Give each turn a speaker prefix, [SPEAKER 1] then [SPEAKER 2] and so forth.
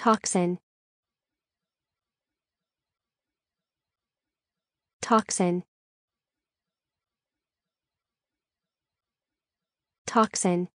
[SPEAKER 1] toxin. Toxin. Toxin.